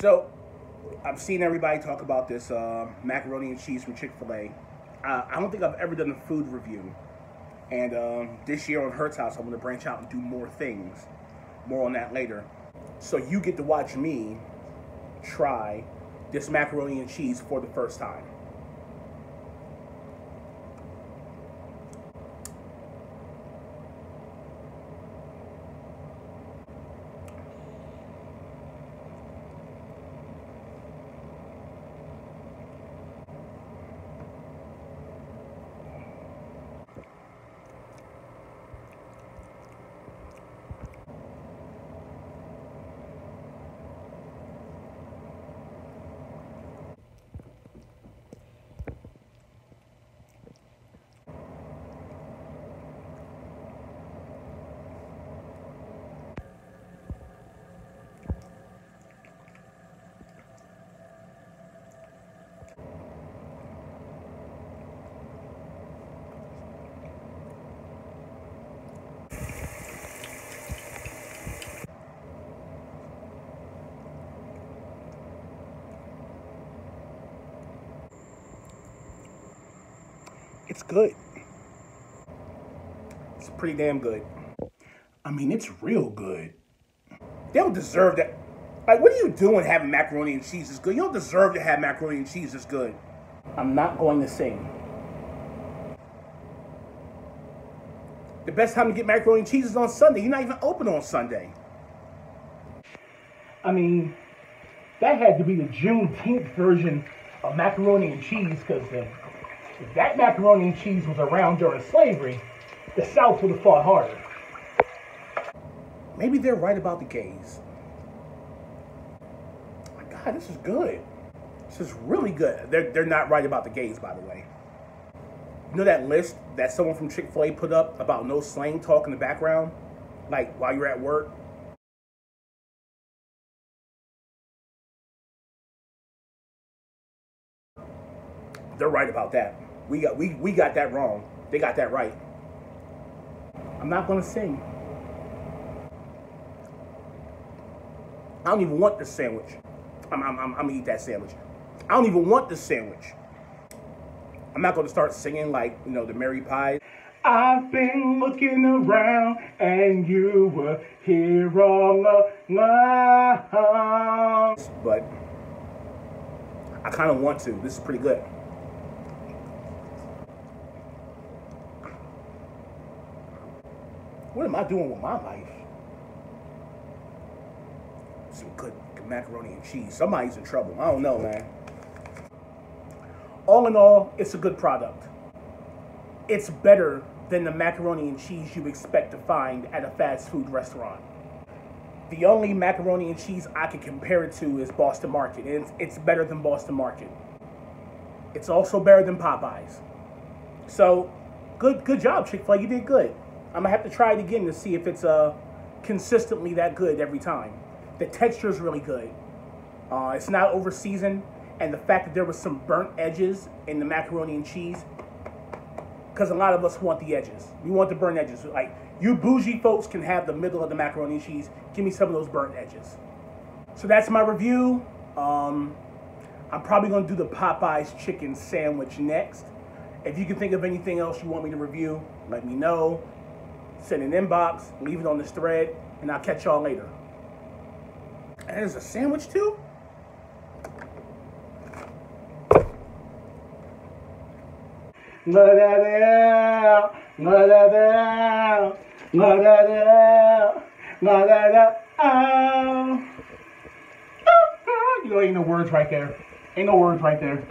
So, I've seen everybody talk about this uh, macaroni and cheese from Chick Fil A. Uh, don't think I've ever done a food review, and uh, this year on Hurt's House, I'm going to branch out and do more things. More on that later. So you get to watch me try this macaroni and cheese for the first time. It's good. It's pretty damn good. I mean, it's real good. They don't deserve that. Like, what are you doing having macaroni and cheese is good? You don't deserve to have macaroni and cheese is good. I'm not going to sing. The best time to get macaroni and cheese is on Sunday. You're not even open on Sunday. I mean, that had to be the Juneteenth version of macaroni and cheese because the if that macaroni and cheese was around during slavery, the South would have fought harder. Maybe they're right about the gays. Oh my God, this is good. This is really good. They're, they're not right about the gays, by the way. You know that list that someone from Chick fil A put up about no slang talk in the background? Like while you're at work? They're right about that. We got we, we got that wrong. They got that right. I'm not gonna sing. I don't even want the sandwich. I'm, I'm, I'm, I'm gonna eat that sandwich. I don't even want the sandwich. I'm not gonna start singing like, you know, the Mary Pie. I've been looking around and you were here all along. But I kind of want to. This is pretty good. What am I doing with my life? Some good, macaroni and cheese. Somebody's in trouble. I don't know, man. All in all, it's a good product. It's better than the macaroni and cheese you expect to find at a fast food restaurant. The only macaroni and cheese I can compare it to is Boston Market. It's, it's better than Boston Market. It's also better than Popeyes. So, good good job, Chick-fil-A. You did good. I'm gonna have to try it again to see if it's uh, consistently that good every time. The texture is really good. Uh, it's not over seasoned, and the fact that there was some burnt edges in the macaroni and cheese, because a lot of us want the edges. We want the burnt edges. Like you bougie folks can have the middle of the macaroni and cheese. Give me some of those burnt edges. So that's my review. Um, I'm probably gonna do the Popeyes chicken sandwich next. If you can think of anything else you want me to review, let me know send an inbox, leave it on this thread, and I'll catch y'all later. And there's a sandwich too? You know, ain't no words right there. Ain't no words right there.